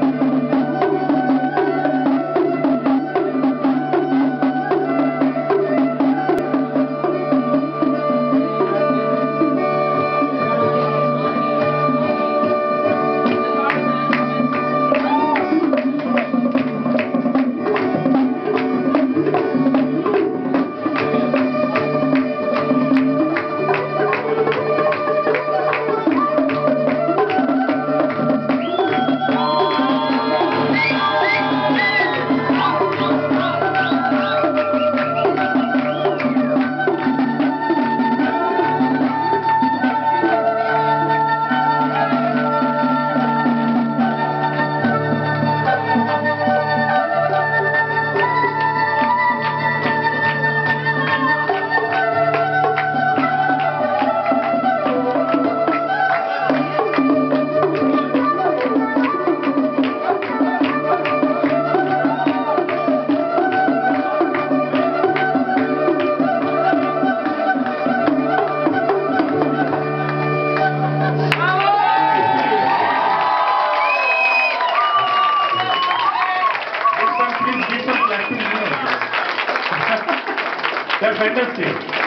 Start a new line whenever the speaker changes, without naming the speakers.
Next give some. That's fantastic.